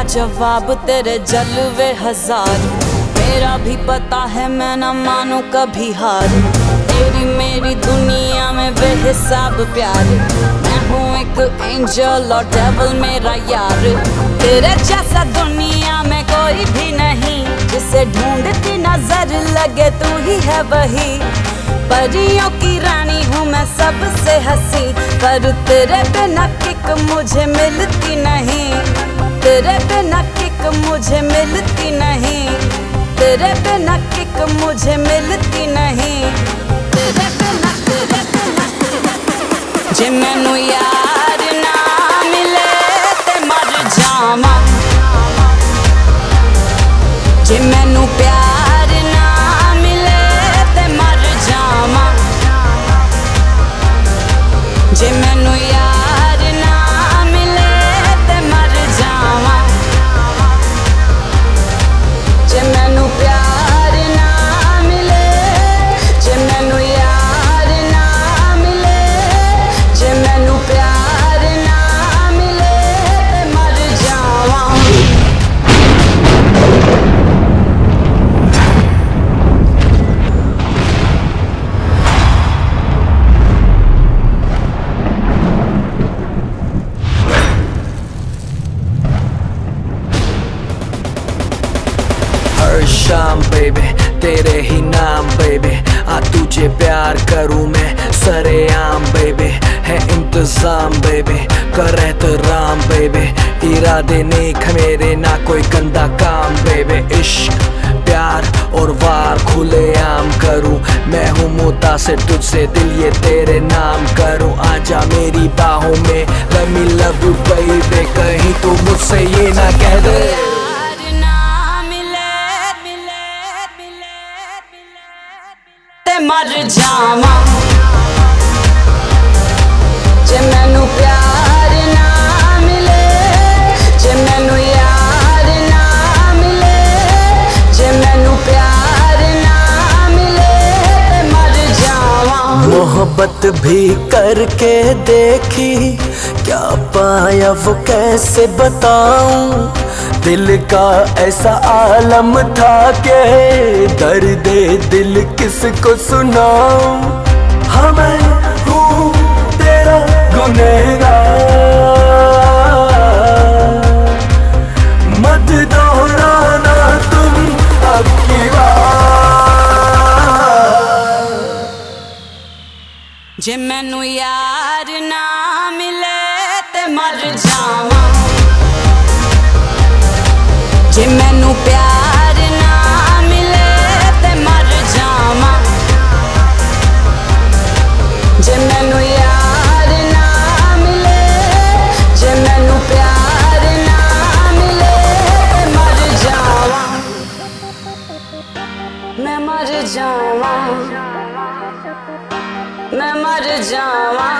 लाजवाब तेरे जलवे हज़ार। मेरा भी पता है मैं न मानू कभी हार। तेरी मेरी दुनिया में बेहिसाब प्यार। मैं हूँ एक एंजल और डेवल मेरा यार। तेरे जैसा दुनिया में कोई भी नहीं, जिसे ढूंढती नज़र लगे तू ही है वही। परियों की रानी हूँ मैं सबसे हँसी, पर तेरे बिना किक मुझे मिलती नहीं। मिलती नहीं। तेरे बिना किक मुझे मिलती नहीं। तेरे बिना तेरे बिना जे मैनू शाम बेबे तेरे ही नाम बेबे आ तुझे प्यार करूँ मैं सरे आम बेबे है इंतज़ाम बेबे कर एहतराम बेबे इरादे नेक मेरे, ना कोई गंदा काम बेबे इश्क, प्यार और वार खुले आम करूँ, मैं हूँ मुता से तुझसे दिल, ये तेरे नाम करूँ, आजा मेरी बाहों में, let me love कहीं तू मुझसे ये ना कह दे। जावा मिले मैनू यार जे मैनू प्यार मर जावा। मोहब्बत भी करके देखी, क्या पाया वो कैसे बताऊँ? दिल का ऐसा आलम था के दर्द दिल किसको सुनाऊं? हाँ तेरा तुम जे मैनू यार ना मिले ते मर जावा। जे मैनू प्यार ना मिले ते मर जावा जे मैनू यार ना मिले जे मैनू प्यार ना मिले ते मर जावा मैं मर जावा मैं मर जावा